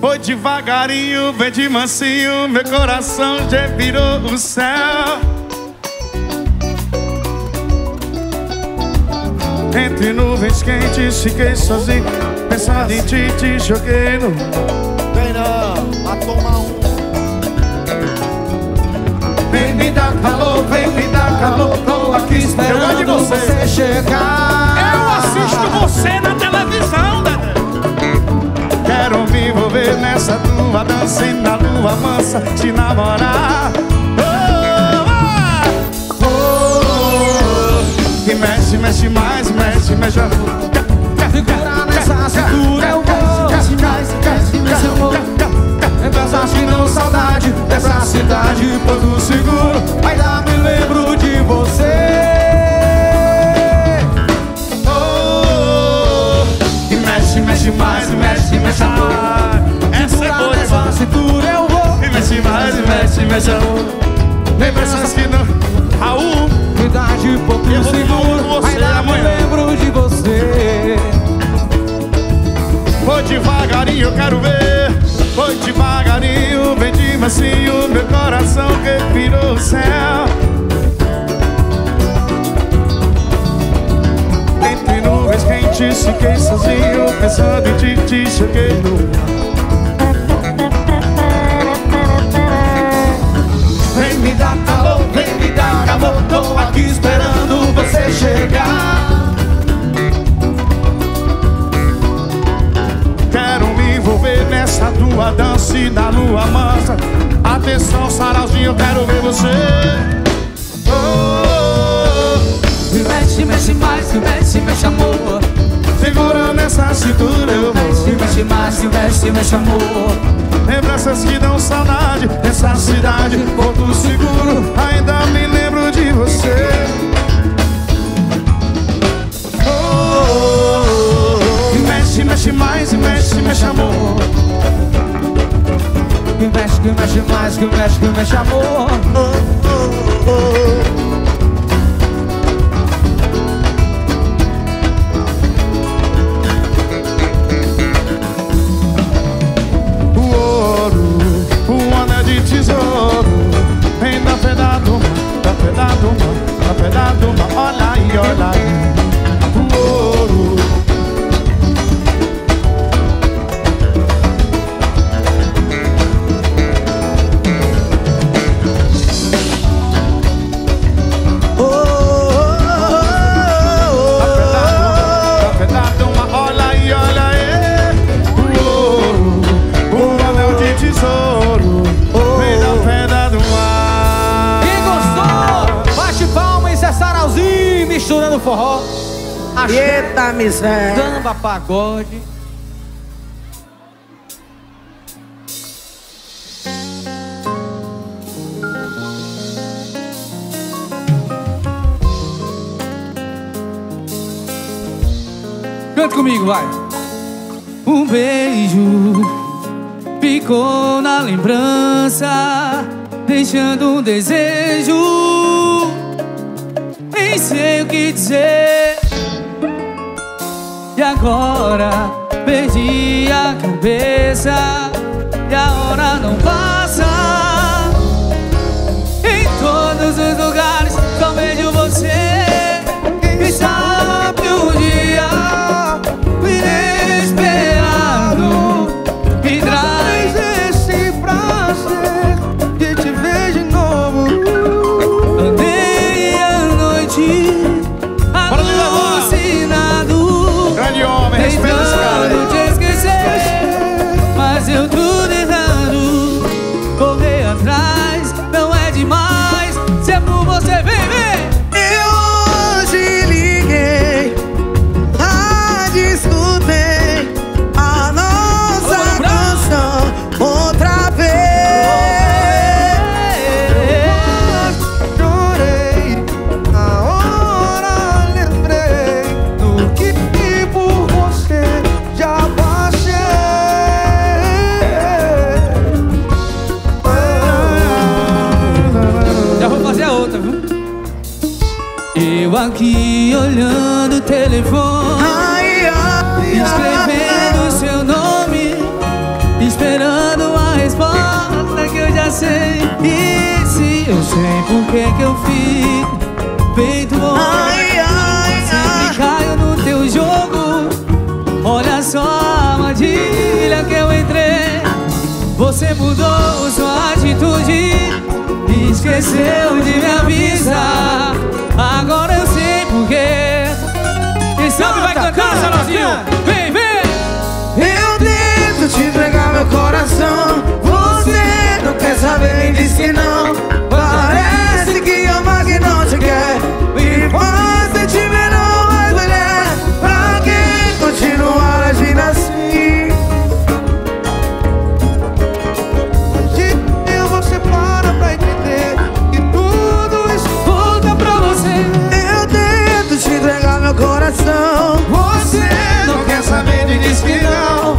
Foi devagarinho, vem de mansinho Meu coração já virou o céu Entre nuvens quentes, fiquei sozinho Pensando em ti, te joguei no... Vem não, a tomar um Vem me dar calor, vem me dar calor Tô aqui esperando você. você chegar Eu assisto você na televisão, Dedé. Quero me envolver nessa tua dança e na lua mansa te namorar. Oh, oh, oh. E mexe, mexe mais, mexe, mexe. Segura nessa cintura eu vou Mexe mais, mexe, mexe amor Pensa que não saudade dessa cidade Porto Seguro Ainda me lembro de você oh, oh. E mexe, mexe mais, mexe, mexe amor Essa é boa demais. cintura eu vou. E mexe mais, mexe, mexe amor Lembranças que não... Raul. Idade pouco Eu vou falar seguro. Ainda me lembro de você. Foi devagarinho, eu quero ver. Foi devagarinho, vem de mansinho Meu coração que virou o céu quentes, fiquei sozinho Pensando em ti, te cheguei no Vem me dar calor, vem me dar calor Tô aqui esperando você chegar. Quero me envolver nessa tua dança e na lua mansa. Atenção, sarauzinho, quero ver você. Oh, Me mexe, mexe mais, me mexe, mexe amor oh, Segura nessa cintura eu Mexe, vou mexe mais, me mexe, mexe amor. Lembranças que dão saudade Dessa cidade, Porto Seguro Ainda me lembro de você. Oh, oh, oh. Me mexe, mexe mais, me mexe, mexe amor. Me mexe, que mexe mais, que mexe, que mexe amor miséria. samba, pagode. Canta comigo, vai. Um beijo ficou na lembrança Deixando um desejo. Nem sei o que dizer E agora perdi a cabeça. E a hora não passa sei por que que eu fico louco. Ai, ai, ai. Sempre caio no teu jogo. Olha só a armadilha que eu entrei. Você mudou sua atitude. Esqueceu de me avisar. Agora eu sei por quê. Quem sabe vai Canta, cantar, canta, Salãozinho. Vem, vem. Eu tento te entregar meu coração Você não quer saber, nem diz que não coração. Você não quer saber e diz que não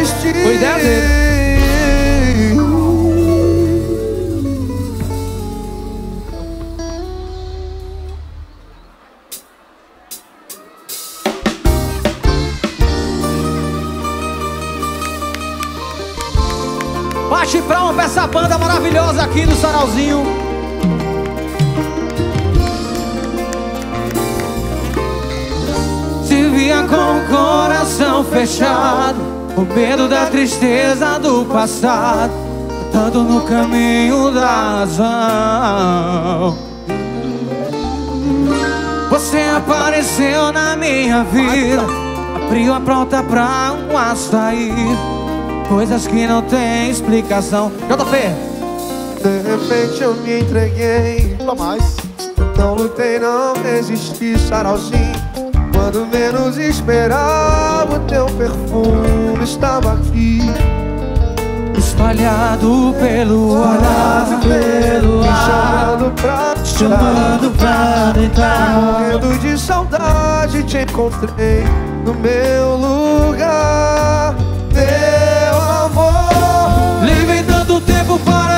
desistir. Foi ideia Bate palma pra essa banda maravilhosa aqui do Sarauzinho. Com o coração fechado O medo da tristeza do passado Tanto no caminho da razão. Você apareceu na minha vida Abriu a porta pra um açaí. Coisas que não tem explicação. JP, De repente eu me entreguei. Não mais. Não lutei, não resisti, sarauzinho. Quando menos esperava, o teu perfume estava aqui. Espalhado pelo ar, pelo ar. Chamando pra Chamando pra deitar. Morrendo de saudade te encontrei no meu lugar. Meu amor. Levei tanto tempo para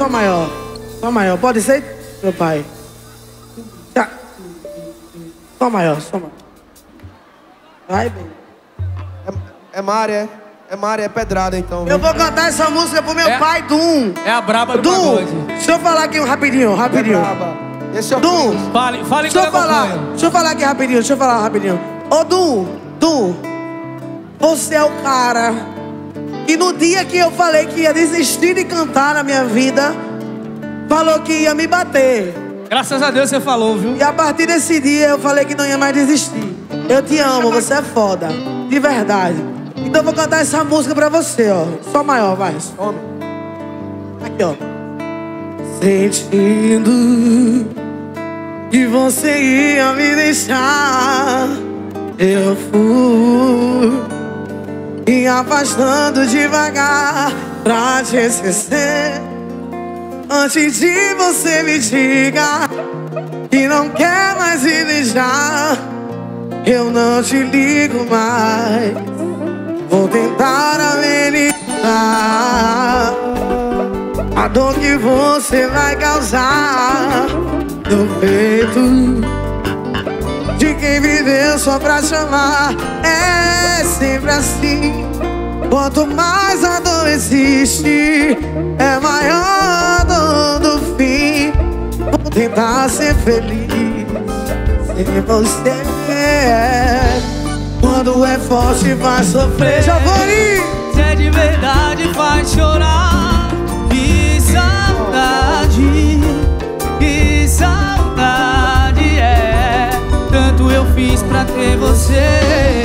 Só maior, só maior pode ser? Meu pai Tá. Só maior, só maior Vai bem É, é Mari, é? É Mari, é pedrada então. Eu vou cantar essa música pro meu É. pai, Dum É a braba do Dum, deixa eu falar aqui rapidinho, É rapidinho braba. Esse é o Dum. Fale, fale Deixa eu falar, deixa eu falar aqui rapidinho, deixa eu falar rapidinho. Ô Du, Du, você é o cara que no dia que eu falei que ia desistir de cantar na minha vida, falou que ia me bater. Graças a Deus você falou, viu? E a partir desse dia eu falei que não ia mais desistir. Eu te amo, você é foda, de verdade. Então eu vou cantar essa música pra você, ó. Só maior, vai. Homem. Aqui, ó. Sentindo que você ia me deixar, eu fui me afastando devagar pra te esquecer. Antes de você me diga que não quer mais me beijar, eu não te ligo mais. Vou tentar amenizar a dor que você vai causar no peito quem viveu só pra chamar. É sempre assim. Quanto mais a dor existe, é maior a dor do fim. Vou tentar ser feliz sem você. Quando é forte, vai sofrer. Já vou ir. Se é de verdade faz chorar Que saudade pra ter você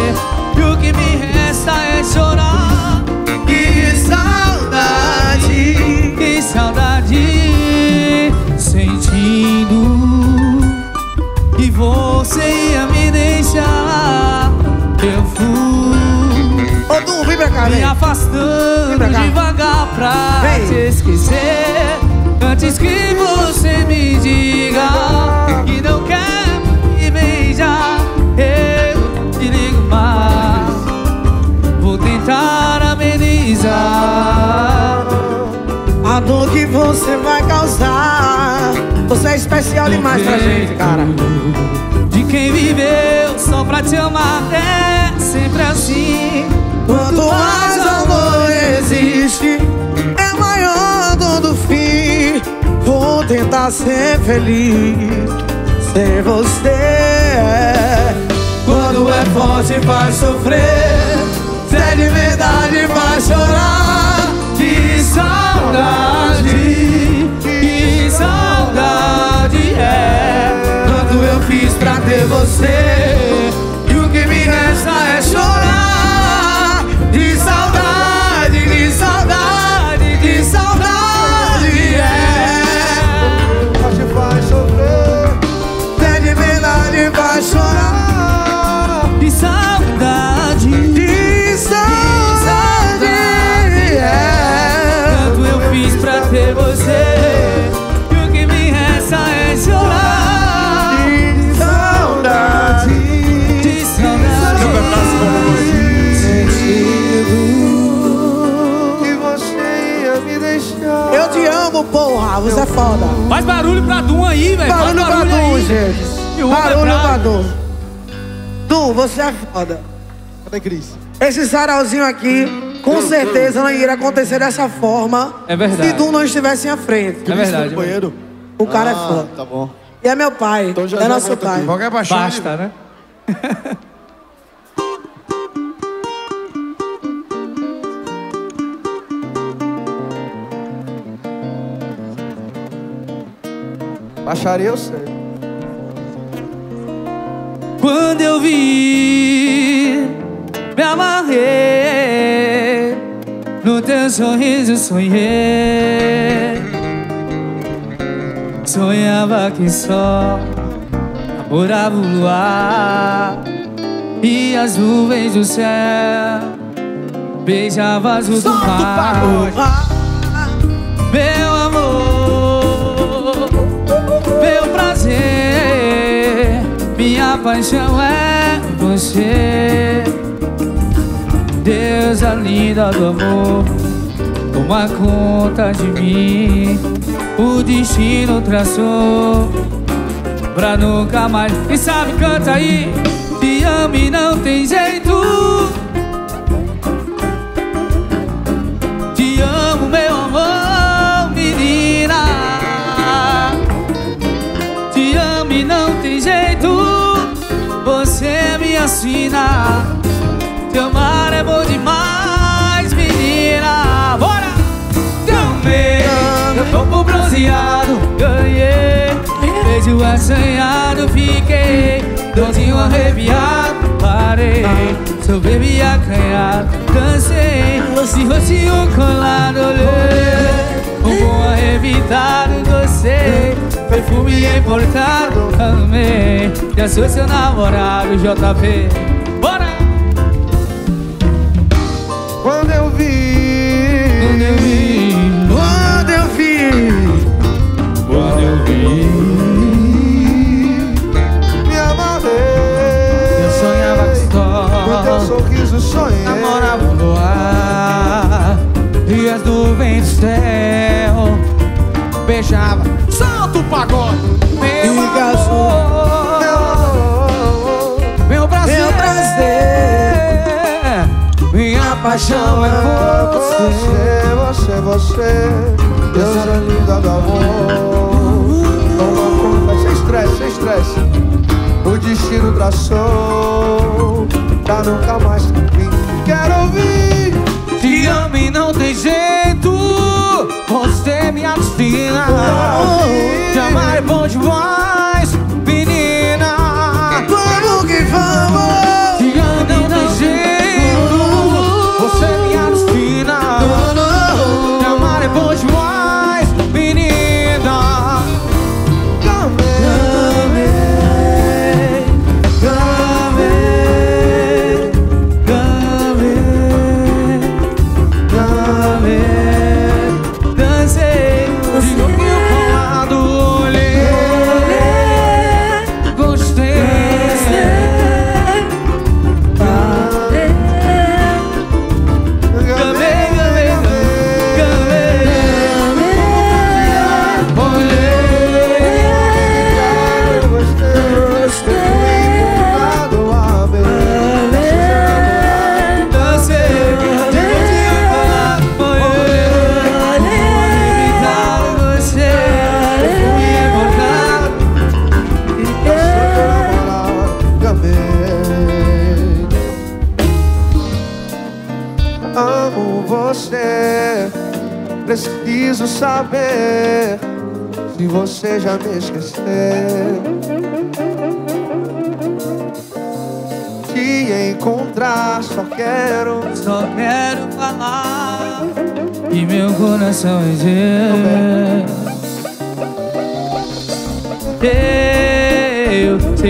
E o que me resta é chorar Que saudade Que saudade Sentindo Que você ia me deixar Eu fui Ô, Du, vem pra cá, me vem. afastando Vem pra cá. devagar pra Vem. te esquecer você vai causar. Você é especial demais pra gente, cara. De quem viveu só pra te amar é sempre assim. Quanto mais amor existe, é maior do fim. Vou tentar ser feliz sem você. Quando é forte faz sofrer, se é de verdade vai chorar. Saudade, que saudade é. Quanto eu fiz pra ter você, e o que me resta é chorar. Você é foda. Faz barulho pra Dum aí, velho. Faz Barulho pra barulho Dum, gente. O outro é Barulho pra. Dum. Dum, você é foda. Cadê Cris? Esse sarauzinho aqui, com certeza não iria acontecer dessa forma É verdade. se Dum não estivesse à frente. É verdade. No banheiro? O cara é Ah, foda. Tá bom. E é meu pai. Então já é já nosso pai. aqui. Qualquer. Basta, né? Baixaria eu sei. Quando eu vi, me amarrei no teu sorriso, sonhei. Sonhava que só namorava o luar e as nuvens do céu beijava azul do mar. Meu paixão é você. Deusa linda do amor, toma conta de mim. O destino traçou pra nunca mais. Quem sabe canta aí, te amo e não tem jeito. Assina. Te amar é bom demais, menina. Bora! Também, eu por bronzeado, ganhei. Beijo assanhado, fiquei. Todinho arrepiado, parei. Sou baby acanhado, cansei. Se rostinho colado, olhei. Um bom arrebitado, gostei. Perfume importado, amei. Já sou seu namorado, JP. Bora! Quando eu vi. Quando eu vi, Quando eu vi, quando eu vi. Me amarrei. Eu sonhava que Com teu só sorriso sonhei. namorava o luar E as nuvens do céu beijava pagode Meu amor Meu prazer Meu prazer. Minha paixão é você Você, você, você. Deus é linda do amor. Toma conta, sem estresse, sem estresse. O destino traçou. Pra nunca mais vir. Quero ouvir. Te amo e não tem jeito Você me assina Te amar é bom demais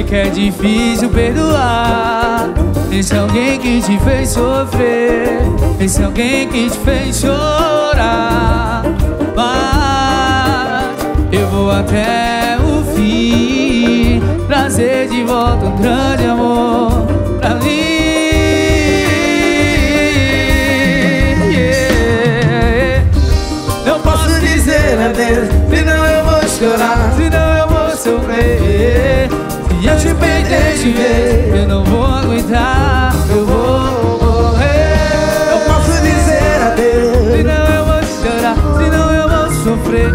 que é difícil perdoar. Esse alguém que te fez sofrer. Esse alguém que te fez chorar. Mas eu vou até o fim. Trazer de volta um grande amor pra mim. Dizer adeus, senão eu vou chorar, senão eu vou sofrer. Eu te vez, eu não vou aguentar, eu vou morrer. Não posso dizer adeus, senão eu vou chorar, senão eu vou sofrer.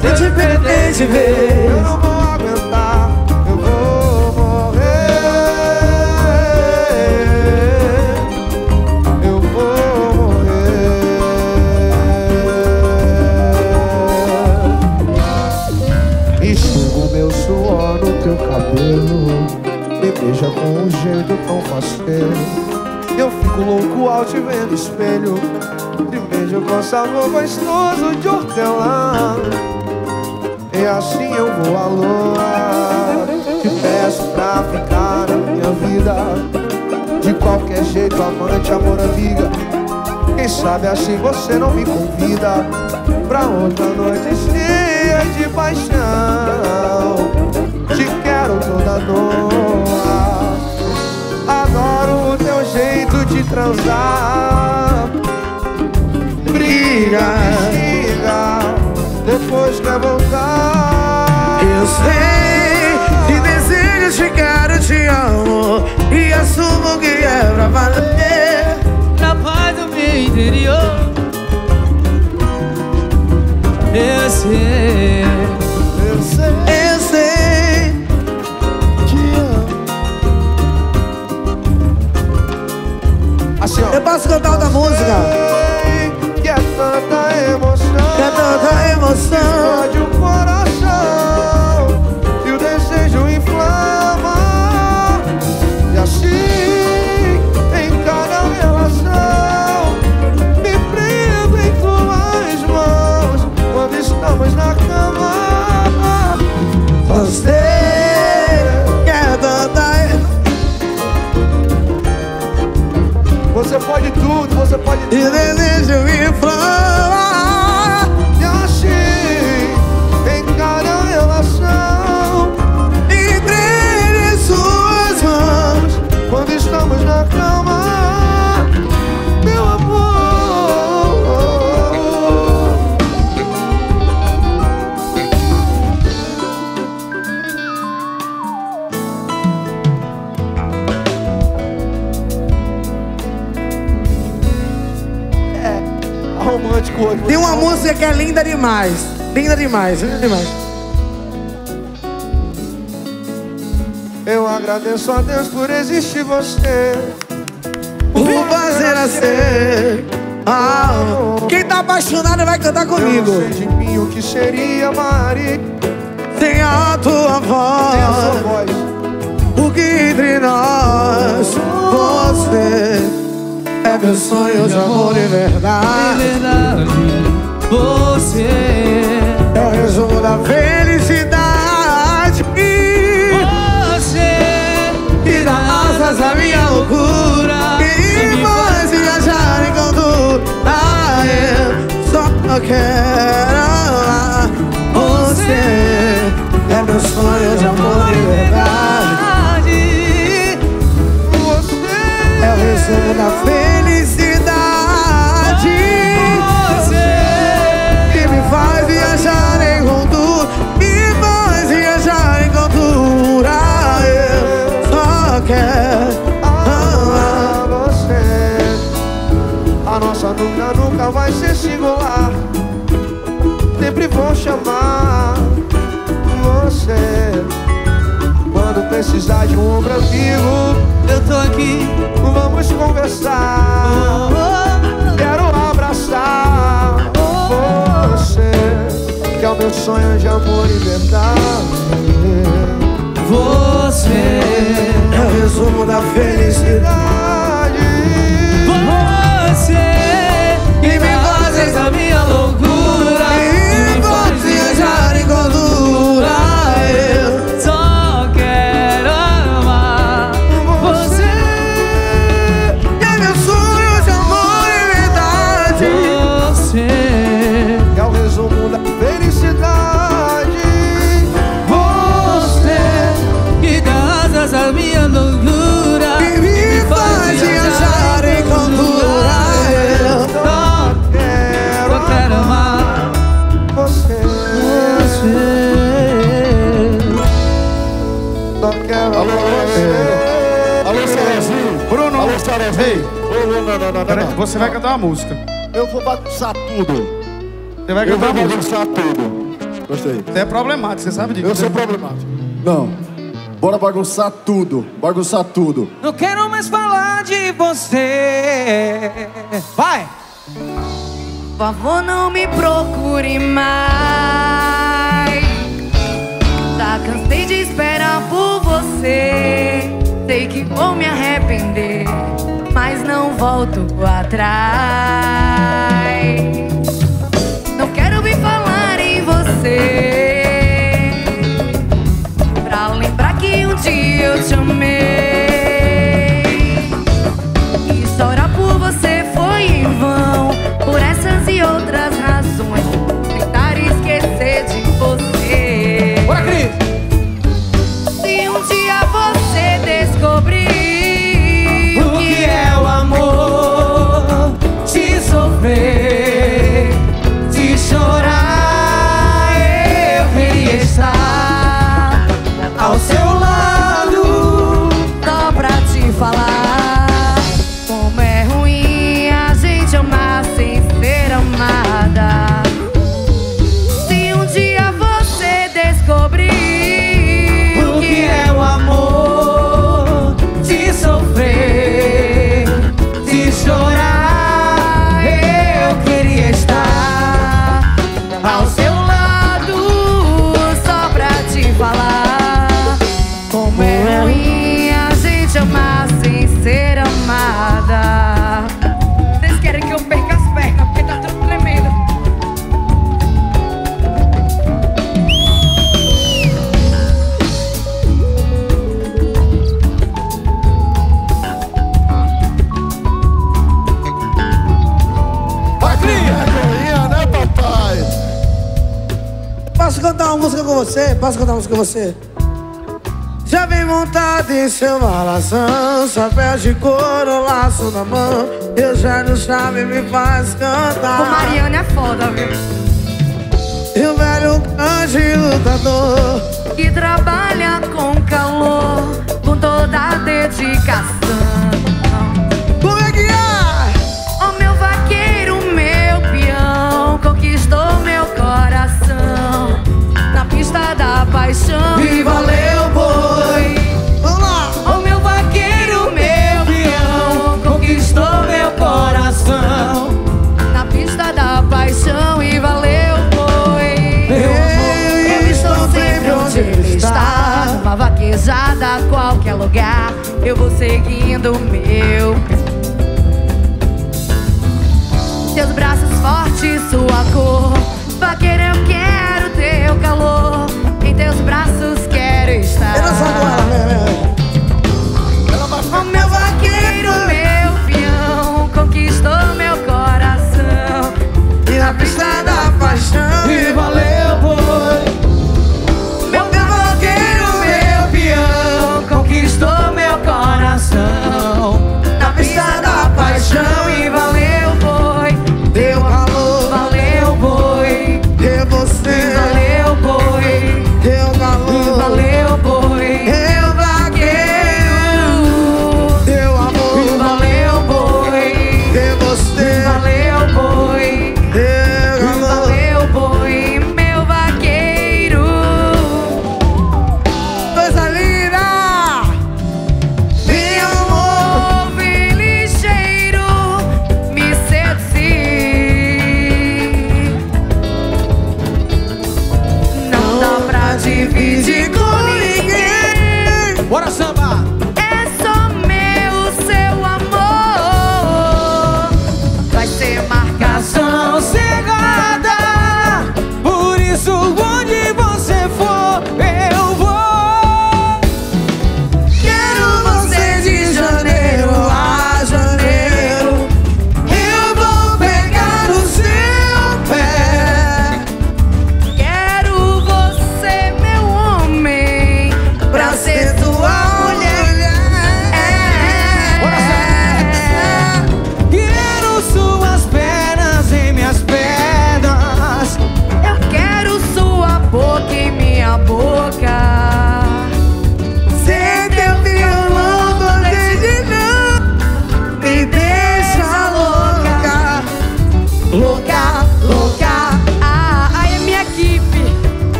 Se eu te perder de Eu vez, não vou Com um jeito tão faceiro. Eu fico louco ao te ver no espelho. Te beijo com sabor gostoso de hortelã. E assim eu vou à lua Te peço pra ficar na minha vida De qualquer jeito, amante, amor, amiga Quem sabe assim você não me convida Pra outra noite cheia de paixão Te quero toda Adoro o teu jeito de transar Briga, briga depois quer voltar. Eu sei, te desejo, te quero, te amo E assumo que é pra valer na paz do meu interior. Eu. Eu sei Eu sei, Assim, ó. eu posso cantar outra música que é tanta emoção. Que é tanta emoção Explode o coração e o desejo inflama. E assim, em cada relação, me prendo em tuas mãos quando estamos demais Linda demais, linda demais Eu agradeço a Deus por existir você. Por fazer assim ah, Quem tá apaixonado vai cantar Eu não comigo. sei de mim o que seria Maria Sem a tua sem a sua voz. voz. Porque entre nós Você é meu sonho de amor e De verdade. Verdade, você É o resumo da felicidade. Você E dá asas à minha loucura. E me faz viajar enquanto ah, eu. Só quero Você. É meu sonho de amor e verdade. Você É o resumo da felicidade. Que me faz quer. Amar você. A nossa nunca, nunca vai ser singular Sempre vou chamar você. Quando precisar de um ombro amigo Eu tô aqui Vamos conversar. Quero abraçar você Que é o meu sonho de amor e verdade. resumo da felicidade. Não, você vai cantar uma música. Eu vou bagunçar tudo. Você vai Eu cantar vou uma música. bagunçar tudo. Gostei. Você é problemático, você sabe disso. Eu sou problemático. Não. Bora bagunçar tudo. Bagunçar tudo. Não quero mais falar de você. Vai! Por favor, não me procure mais. Já cansei de esperar por você. Sei que vou me arrepender, mas não volto atrás. Posso cantar uma música com você? Já vem montado em seu malação Chapéu de couro, laço na mão Eu já não sabe, me faz O cantar Mariana é foda, viu? E o velho grande lutador que trabalha com calor, com toda a dedicação. Seguindo o meu. Seus braços fortes, sua cor. Vaqueiro, eu quero teu calor. Em teus braços quero estar. Eu não sabe com ela,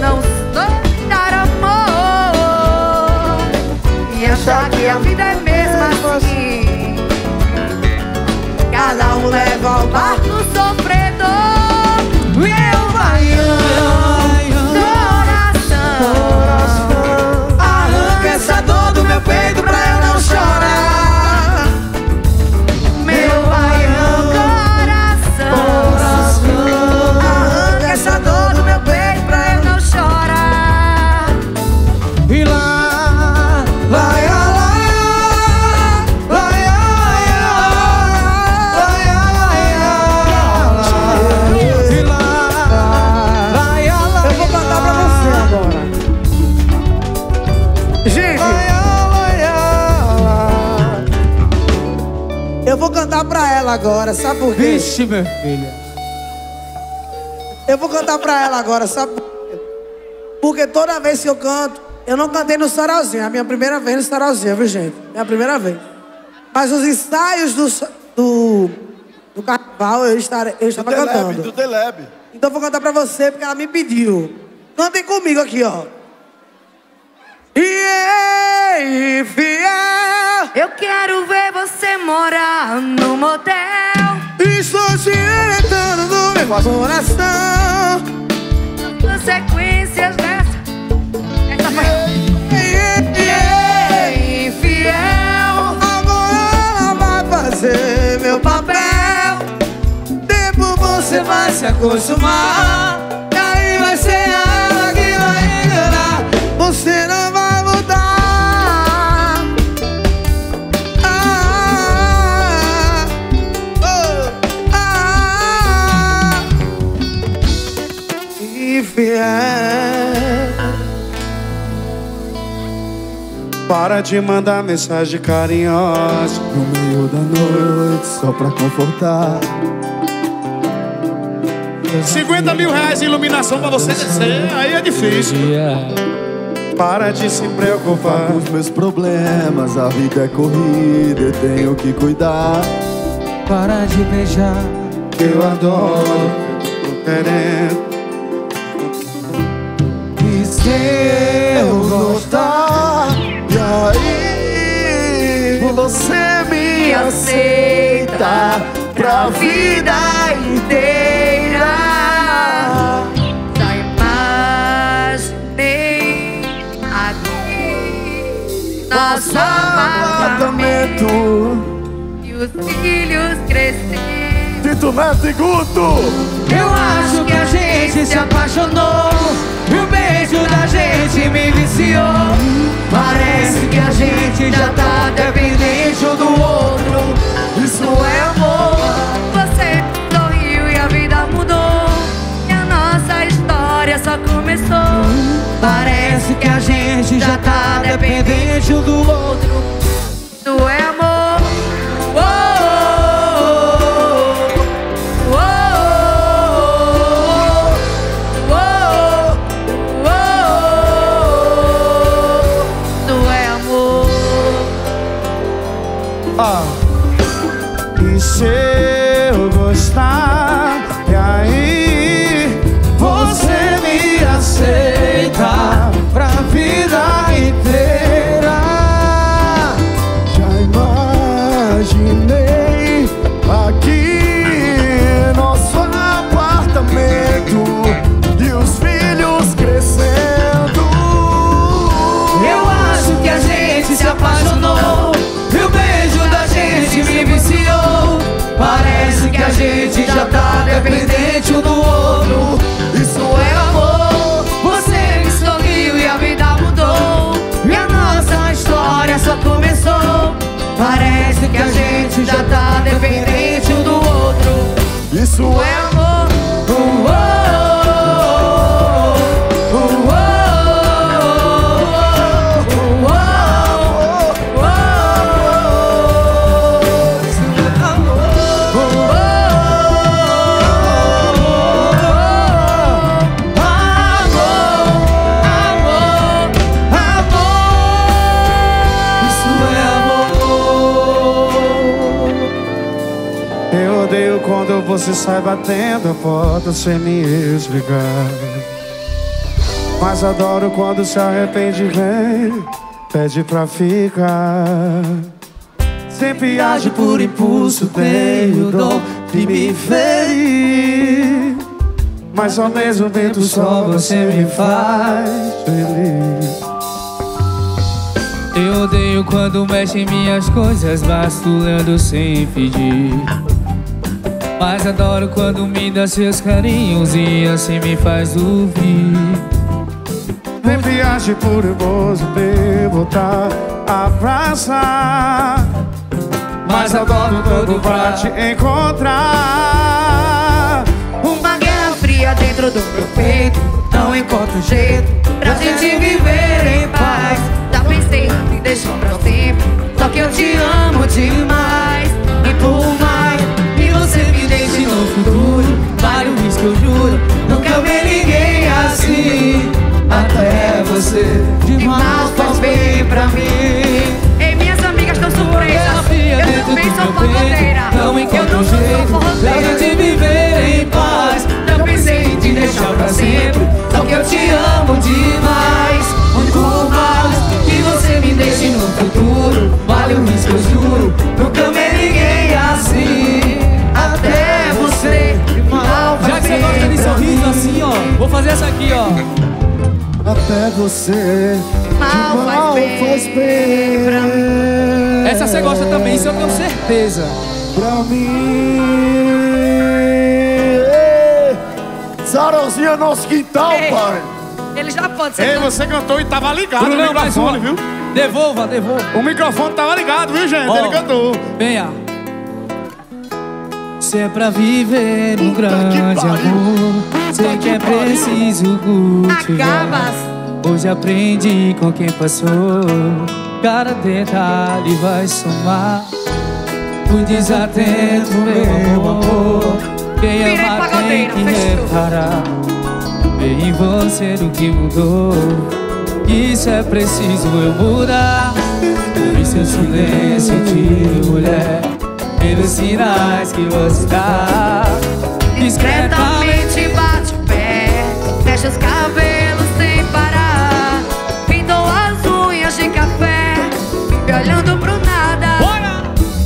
não sou dar amor. E achar que a vida é mesmo assim Cada um leva o barco agora, sabe por quê? Vixe, meu filho. Eu vou cantar pra ela agora, sabe por quê? Porque toda vez que eu canto, eu não cantei no sarauzinho, é a minha primeira vez no sarauzinho, viu gente? É a primeira vez. Mas os ensaios do, do, do carnaval eu, estarei, eu estava cantando. do Deleb. Então eu vou cantar pra você porque ela me pediu. Cantem comigo aqui, ó. E aí, fiel, Eu quero ver você morar no motel estou te entrando no meu coração. Consequências dessa Essa foi E aí, infiel agora ela vai fazer meu papel. Tempo você vai se acostumar. Para de mandar mensagem carinhosa. No meio da noite, só pra confortar. 50 mil reais de iluminação pra você descer, aí é difícil. Para de se preocupar. Os meus problemas, a vida é corrida, eu tenho que cuidar. Para de beijar. Eu adoro, tô querendo. E se eu gostar, você me aceita pra vida inteira. Já imaginei aqui. Nosso apartamento E os filhos crescendo Neto e Guto. Eu acho que a gente se apaixonou. E o beijo da gente me viciou. Parece que a gente já tá dependente um do outro. Isso é amor. Você sorriu e a vida mudou E a nossa história só começou Parece que a gente já tá dependente um do outro. Tu é amor Isso você sai batendo a porta sem me explicar. Mas adoro quando se arrepende vem, pede pra ficar. Sempre age por impulso, tem o dom de me ferir. Mas ao mesmo tempo só você me faz feliz. Eu odeio quando mexe em minhas coisas, vasculhando sem pedir. Mas adoro quando me dá seus carinhos e assim me faz ouvir. Sempre age por impulso, de voltar a abraçar. Mas adoro todo pra te encontrar. Uma guerra fria dentro do meu peito Não encontro jeito pra gente viver em paz Já pensei em me deixar pra sempre Só que eu te amo demais E por mais deixe no futuro. Vale o risco, eu juro. Nunca vi ninguém assim. Até você. De mal faz bem pra mim. Ei, minhas amigas estão surpresas. Eu também sou forroteira não Eu encontro não jeito. gente viver em paz. já pensei em te deixar pra sempre. Só que eu te amo demais. Por mais que você me deixe no futuro. Vale o risco, eu juro. Nunca amei ninguém assim. Até vou fazer essa aqui, ó. até você. Mal mal faz faz bem bem. pra mim. Essa você gosta também, isso eu tenho certeza. Pra mim. Ei, Sarauzinha é nosso quintal, Ei. pai. Ele já pode ser Ei, você cantou e tava ligado o Brunão, mais uma. microfone, viu? Devolva, devolva. O microfone tava ligado, viu, gente? Ó. Ele cantou. Venha. Se é pra viver um Puta grande amor, sei que é preciso cultivar. Hoje aprendi com quem passou, cada detalhe vai somar. Fui desatento, meu amor. Quem ama tem que reparar. Vê em você o que mudou. Isso é preciso eu mudar. Por seu silêncio, de mulher. Pelos sinais que você dá. Discretamente. Fecha os cabelos sem parar. Pintou as unhas de café Vive olhando pro nada.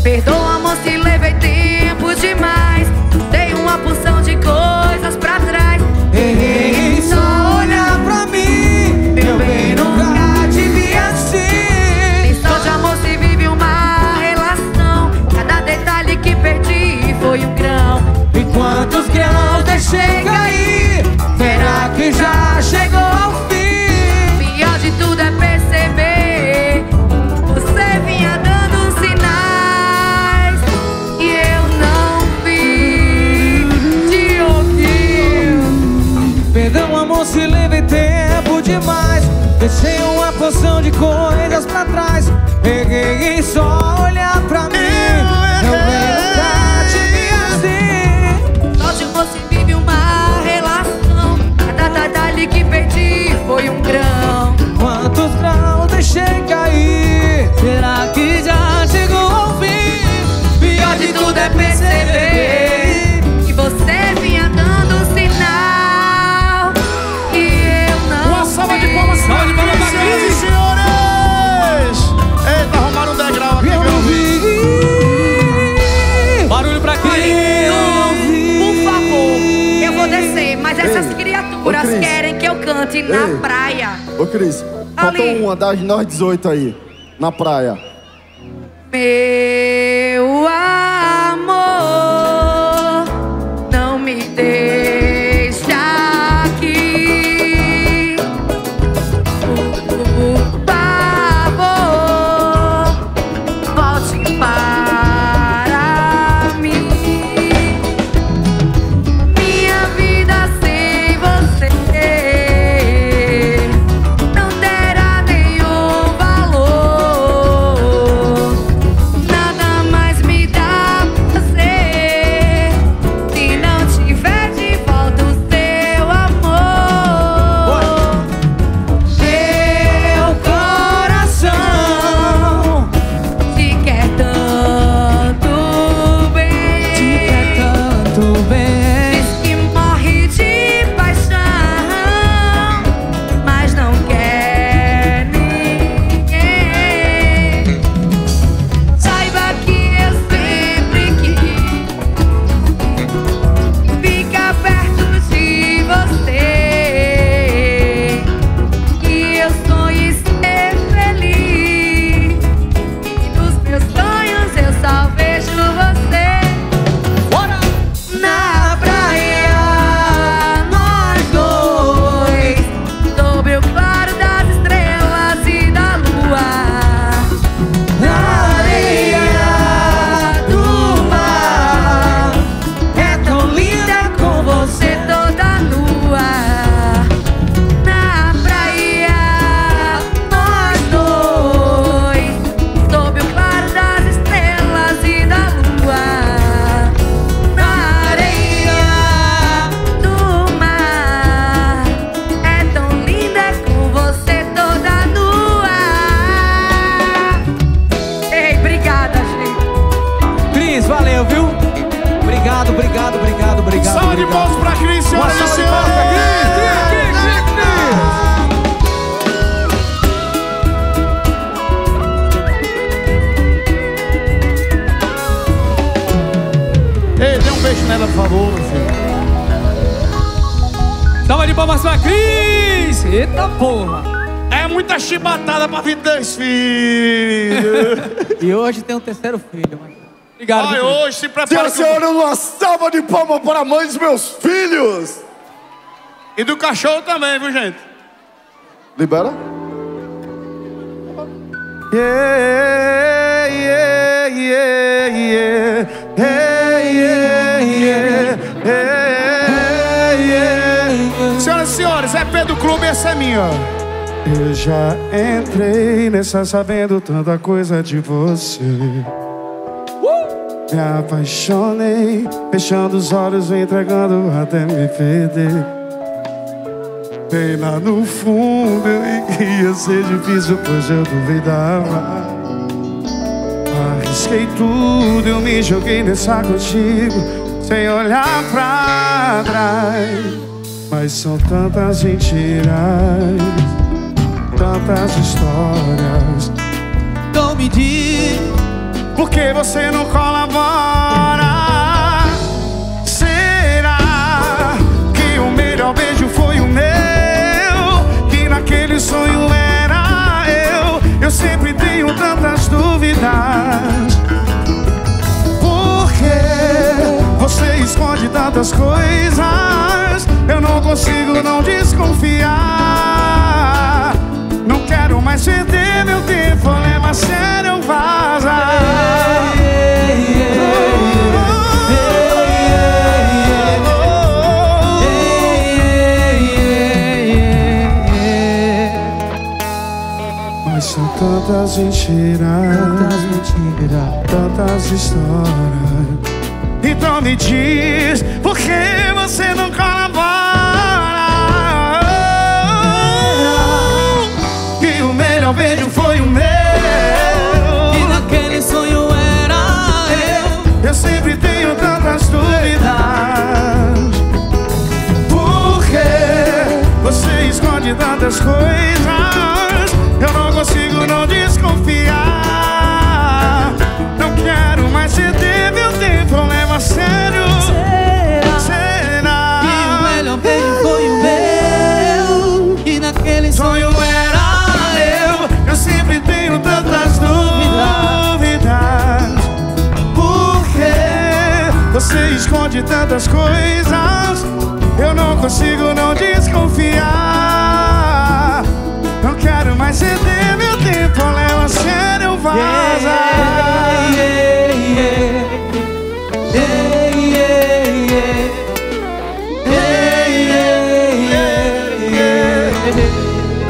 Perdoa, amor, se levei tempo demais. Dei uma porção de coisas pra trás. Ei, só olha pra mim. Meu bem, Nunca te vi assim. Nem só de amor se vive uma relação. Cada detalhe que perdi foi um grão. E quantos grãos deixei Levei tempo demais. Deixei uma porção de coisas pra trás. Peguei e só olhar pra mim. Eu bem nunca te vi assim. Só se vive uma relação. Cada detalhe que perdi foi um grão. Quantos grãos deixei cair? Será que já chegou ao fim? Pior de tudo é perceber eu cante na Ei. praia. Ô, Cris, faltou uma das nós 18 aí, na praia. Meu amor, terceiro filho, mas... Obrigado. Cris? hoje se prepara. Senhoras e que eu- senhores, uma salva de palmas para a mãe dos meus filhos. E do cachorro também, viu, gente? Libera. Yeah, yeah, yeah, yeah. Yeah, yeah, yeah. Yeah, yeah. Senhoras e senhores, é Pedro Clube, essa é minha. Eu já entrei nessa sabendo tanta coisa de você. Me apaixonei, fechando os olhos, me entregando até me perder. Bem lá no fundo eu que ia ser difícil, pois eu duvidava. Arrisquei tudo, eu me joguei nessa contigo, sem olhar pra trás. Mas são tantas mentiras, tantas histórias. Então me diz. Por que você não colabora? Será que o melhor beijo foi o meu? Que naquele sonho era eu? Eu sempre tenho tantas dúvidas. Por que você esconde tantas coisas? Eu não consigo não desconfiar. Não quero mais perder meu tempo, leva sério, vaza. Mas são tantas mentiras, Tantas mentiras tantas histórias. Então me diz, Melhor beijo foi o meu. E naquele sonho era eu. Eu sempre tenho tantas dúvidas. Por que você esconde tantas coisas? Eu não consigo não desconfiar. Tantas coisas? Eu não consigo não desconfiar. Não quero mais ceder meu tempo, leva sério, vaza.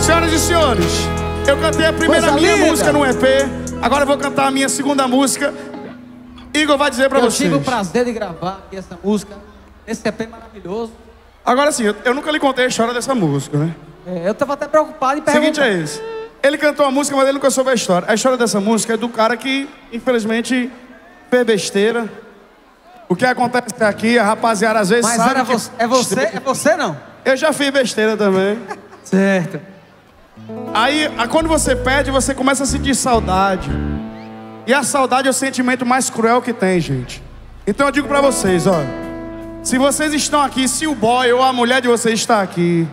Senhoras e senhores, eu cantei a primeira Coisa minha linda. música no EP. Agora eu vou cantar a minha segunda música. Igor vai dizer Eu vocês. tive o prazer de gravar aqui essa música. Esse EP maravilhoso. Agora sim, eu, eu nunca lhe contei a história dessa música, né? É, eu tava até preocupado em O seguinte perguntar. é esse. Ele cantou a música, mas ele nunca soube a história. A história dessa música é do cara que, infelizmente, fez besteira. O que acontece aqui, a rapaziada às vezes Mas sabe era que... é você? É você não? Eu já fiz besteira também. Certo. Aí, quando você perde, você começa a sentir saudade. E a saudade é o sentimento mais cruel que tem, gente. Então eu digo pra vocês, ó. Se vocês estão aqui, se o boy ou a mulher de vocês está aqui,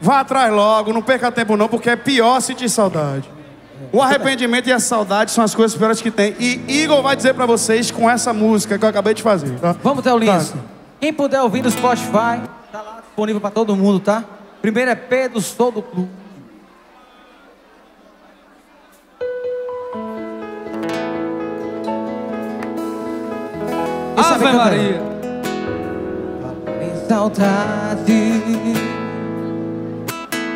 vá atrás logo, não perca tempo não, porque é pior sentir saudade. O arrependimento e a saudade são as coisas piores que tem. E Igor vai dizer pra vocês com essa música que eu acabei de fazer, tá? Vamos, Theo Lins. Tá. Quem puder ouvir no Spotify, tá lá disponível pra todo mundo, tá? Primeiro EP do Sou do Clube. Ave cantar? Maria. Em saudade.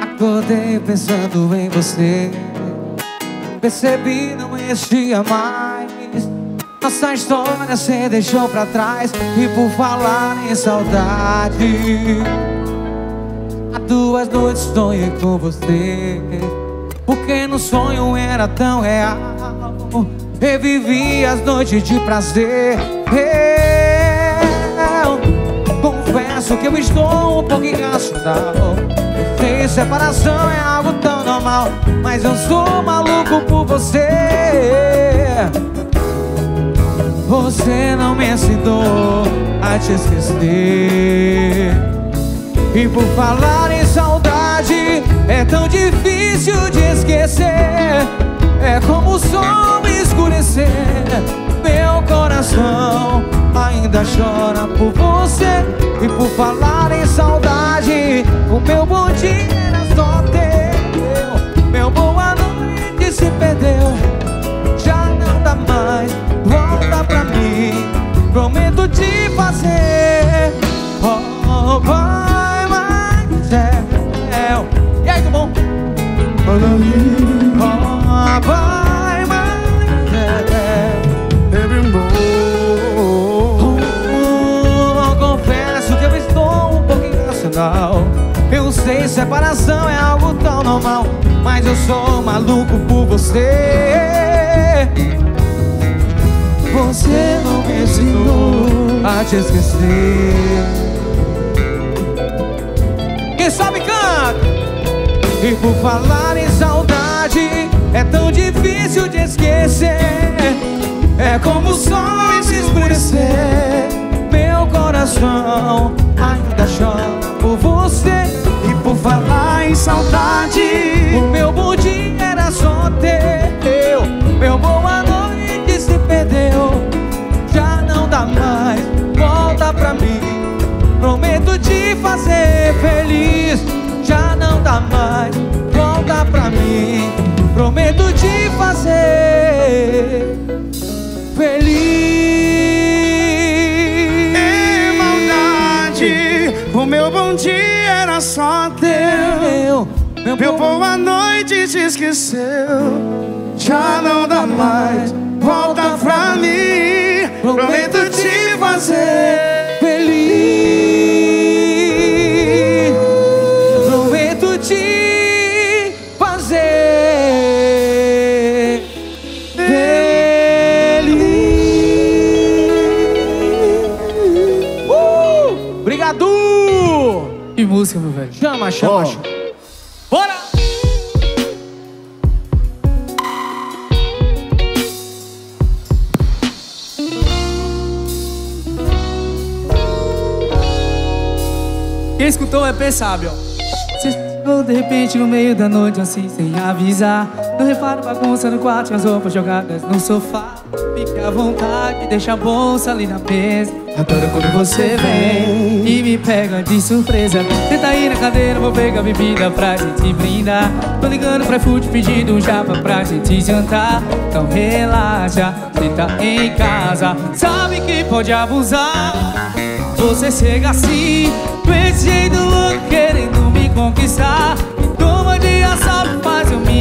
Acordei pensando em você. Percebi não existia mais. Nossa história você deixou pra trás. E por falar em saudade Há duas noites sonhei com você. Porque no sonho era tão real. Revivi as noites de prazer. Eu confesso que eu estou um pouco Eu sei, separação é algo tão normal Mas eu sou maluco por Você Você não me ensinou a te esquecer. E por falar em saudade, é tão difícil de esquecer. É como o sol escurecer. Meu coração ainda chora por você. E por falar em saudade, o meu bom dia era só teu. Meu boa noite se perdeu. Já não dá mais, volta pra mim. Prometo te fazer. Oh, vai, mais céu. E aí, tudo bom? Oh, vai, Eu sei, separação é algo tão normal. Mas eu sou maluco por você. Você não me ensinou a te esquecer. Quem sabe canta! E por falar em saudade, é tão difícil de esquecer. É como o sol se escurecer. Meu coração ainda chora por você. E por falar em saudade, o meu bom dia era só teu. Meu boa noite se perdeu. Já não dá mais, volta pra mim. Prometo te fazer feliz. Já não dá mais, volta pra mim. Prometo te fazer feliz. O meu bom dia era só teu. Meu, Meu boa noite te esqueceu. Já não dá mais, volta pra mim. Prometo te fazer feliz. Música, meu velho. Chama, chama, chama. Bora! Quem escutou é P sabe, ó. Você chegou de repente no meio da noite assim sem avisar Não repara a bagunça no quarto as roupas jogadas no sofá. Fique à vontade, deixa a bolsa ali na mesa. Adoro quando você vem e me pega de surpresa. Senta aí na cadeira, vou pegar bebida pra gente brindar. Tô ligando pra iFood pedindo um japa pra gente jantar. Então relaxa, senta em casa. Sabe que pode abusar? Você chega assim, com jeito louco, querendo me conquistar. Me toma de assalto,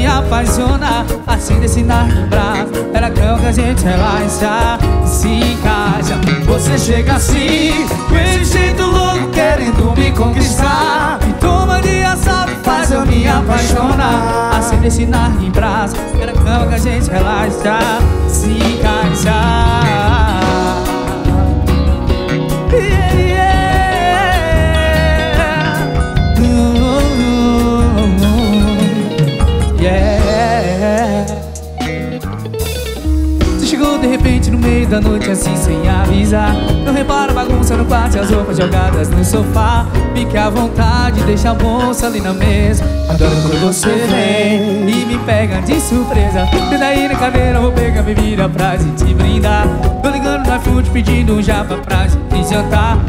me apaixonar. Assim desse braço, era cão que a gente relaxa se encaixa. Você chega assim, com esse jeito louco, querendo me conquistar. Me toma de assalto, faz eu me apaixonar. Assim desse braço, era cão que a gente relaxa se encaixa. Yeah, yeah. Da noite assim sem avisar. Não repara a bagunça no quarto e as roupas jogadas no sofá. Fique à vontade, deixa a bolsa ali na mesa. Adoro quando você vem e me pega de surpresa. Senta aí na cadeira, vou pegar bebida pra gente brindar. Tô ligando no iFood pedindo um japa pra gente jantar.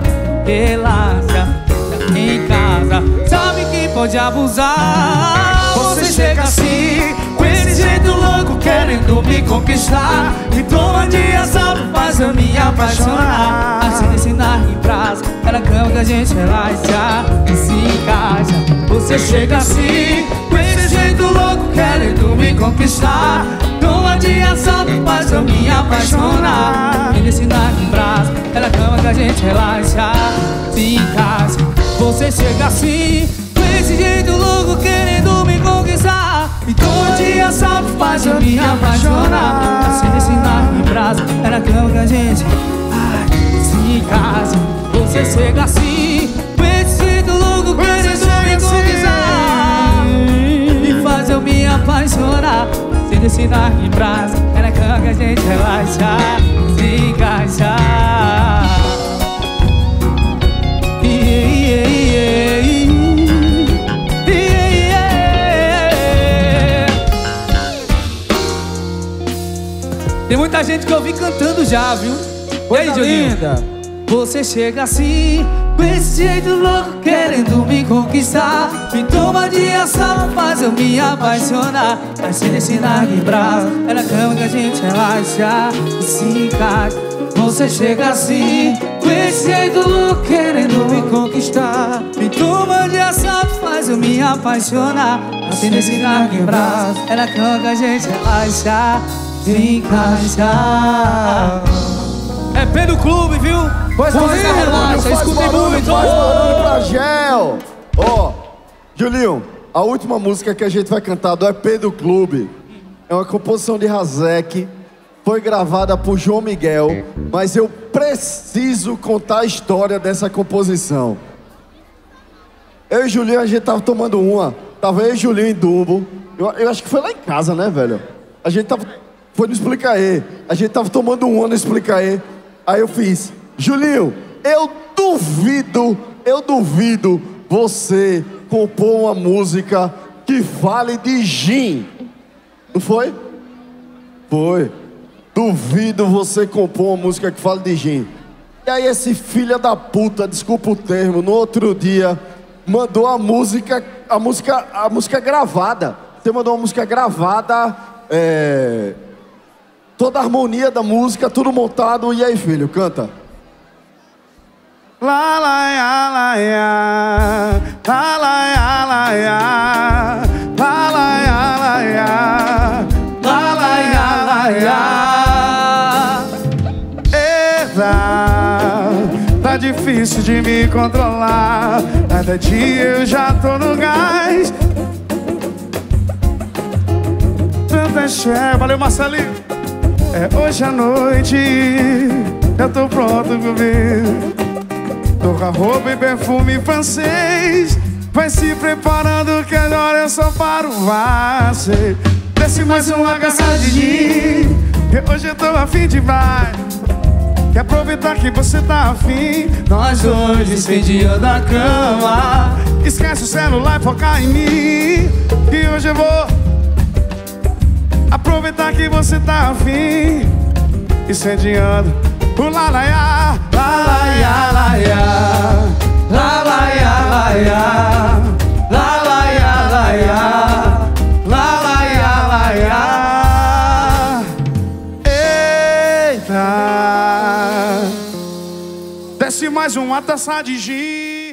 Relaxa, tá em casa. Sabe que pode abusar. Você chega assim, querendo me conquistar. Me toma de assalto, faz eu me apaixonar Assim desse nar em prazo, a cama que a gente relaxa e se encaixa Você chega assim, com esse jeito louco, querendo me conquistar. Toma de assalto, faz eu me apaixonar E nesse nar em prazo, era a cama que a gente relaxa se encaixa Você chega assim, com esse jeito louco, querendo me conquistar Me toma de assalto, faz eu me apaixonar Assim nesse nar em prazo, era cama que a gente ai, se encaixa Você chega assim, jeito louco, querendo me conquistar. E faz eu me apaixonar. Acende esse nargue brasa na cama que a gente relaxa Se encaixa Tem muita gente que eu vi cantando já, viu? E aí, Dioguinho? linda. Você chega assim, com esse jeito louco, querendo me conquistar. Me toma de ação, faz eu me apaixonar. Acende esse nargue bravo, é na cama que a gente relaxa e se encaixa. Você chega assim, com esse jeito louco, querendo me conquistar. Me toma de assalto, faz eu me apaixonar. Acende esse nargue bravo, é na cama que a gente relaxa e encaixa. É pé do clube, viu? Pois Você barulho, relaxa, escutem muito. faz barulho pra gel. Ó, Julinho, a última música que a gente vai cantar do EP do Clube é uma composição de Razek. Foi gravada por João Miguel, mas eu preciso contar a história dessa composição. Eu e Julinho, a gente tava tomando uma. Tava eu e Julinho em Dumbo. Eu, eu acho que foi lá em casa, né, velho? A gente tava. Foi no Explicaê. A gente tava tomando uma no Explicaê. Aí eu fiz. Julinho, eu duvido, eu duvido você compor uma música que fale de gin. Não foi? Foi. Duvido você compor uma música que fale de gin. E aí esse filho da puta, desculpa o termo, no outro dia mandou a música, a música, a música gravada. Você mandou uma música gravada, é, toda a harmonia da música, tudo montado. E aí, filho, canta. Lá, lá, ya, lá, ya. Lá, lá, ya, lá, ya. Lá, lá, ya, lá, ya. Eita, tá difícil de me controlar. Cada dia eu já tô no gás. Tanta chefe. Valeu, Marcelinho. É hoje à noite. Eu tô pronto com a roupa e perfume francês. Vai se preparando que agora eu só paro você. Desce mais uma garrafa de gin. Que hoje eu tô afim de vai. Quer aproveitar que você tá afim. Nós dois despedidos da cama. Esquece o celular e focar em mim. Que hoje eu vou aproveitar que você tá afim. Incendiando o lalaiá, lalaiá, lalaiá. Lalaiá, lalaiá. Lalaiá, lalaiá. Lalaiá, lalaiá. Eita. Desce mais uma taça de gin.